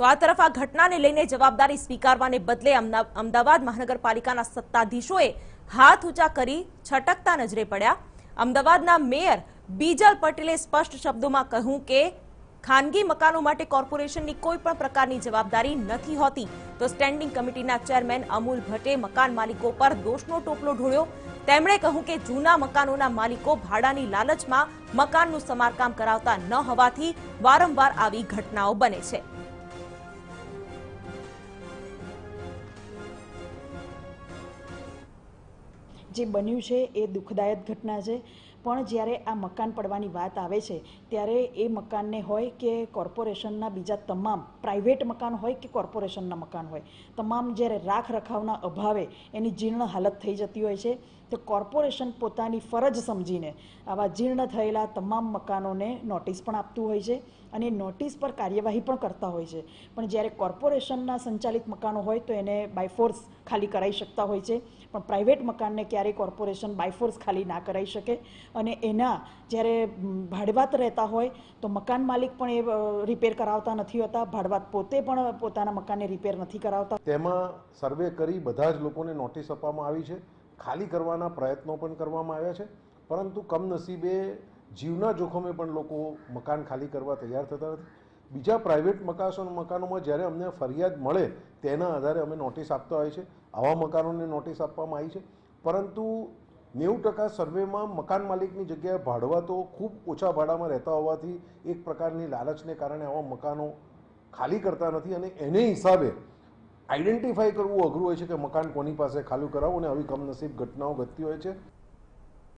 તો આ તરફ આ ઘટનાને લઈને જવાબદારી સ્વીકારવાને બદલે અમદા- અમદાવાદ મહાનગરપાલિકાના સત્તાધીશોએ હાથ ઊંચા કરી છટકતા નજરે પડ્યા. અમદાવાદના મેયર બીજલ પટેલે સ્પષ્ટ શબ્દોમાં કહ્યું કે, ખાનગી મકાનો માટે કોર્પોરેશનની કોઈ પણ પ્રકારની જવાબદારી નથી હોતી. તો સ્ટેન્ડિંગ કમિટીના ચેરમેન અમૂલ ભટ્ટે મકાન માલિકો પર દોષનો ટોપલો ઢોળ્યો. તેમણે કહ્યું કે, જૂના મકાનોના માલિકો ભાડાની લાલચમાં મકાનનું સમારકામ કરાવતા ન હોવાથી વારંવાર આવી ઘટનાઓ બને છે. જે બન્યું છે એ દુઃખદાયક ઘટના છે. પણ જ્યારે આ મકાન પડવાની વાત આવે છે, ત્યારે એ મકાનને હોય કે કોર્પોરેશનના બીજા તમામ પ્રાઇવેટ મકાન હોય કે કોર્પોરેશનના મકાન હોય, તમામ જ્યારે રાખ રખાવના અભાવે એની જીર્ણ હાલત થઈ જતી હોય છે, તો કોર્પોરેશન પોતાની ફરજ સમજીને આવા જીર્ણ થયેલા તમામ મકાનોને નોટિસ પણ આપતું હોય છે અને નોટિસ પર કાર્યવાહી પણ કરતા હોય છે. પણ જ્યારે કોર્પોરેશનના સંચાલિત મકાનો હોય તો એને બાયફોર્સ ખાલી કરાવી શકતા હોય છે, પણ પ્રાઇવેટ મકાનને ક્યારેય કોર્પોરેશન બાયફોર્સ ખાલી ના કરાવી શકે. અને એના જ્યારે ભાડવાત રહેતા હોય, તો મકાન માલિક પણ એ રિપેર કરાવતા નથી હોતા. ભાડવાત પોતે પણ પોતાના મકાનને રિપેર નથી કરાવતા. તેમાં સર્વે કરી બધા જ લોકોને નોટિસ આપવામાં આવી છે. ખાલી કરવાના પ્રયત્નો પણ કરવામાં આવ્યા છે. પરંતુ કમનસીબે જીવના જોખમે પણ લોકો મકાન ખાલી કરવા તૈયાર થતા નથી. બીજા પ્રાઇવેટ મકાસો, મકાનોમાં જ્યારે અમને ફરિયાદ મળે, તેના આધારે અમે નોટિસ આપતા હોય છે. આવા મકાનોને નોટિસ આપવામાં આવી છે. પરંતુ નેવું ટકા સર્વેમાં મકાન માલિકની જગ્યાએ ભાડવા તો ખૂબ ઓછા ભાડામાં રહેતા હોવાથી એક પ્રકારની લાલચને કારણે આવા મકાનો ખાલી કરતા નથી અને એને હિસાબે આઈડેન્ટિફાઈ કરવું અઘરું હોય છે કે મકાન કોની પાસે ખાલી કરાવવું અને આવી કમનસીબ ઘટનાઓ ઘટતી હોય છે.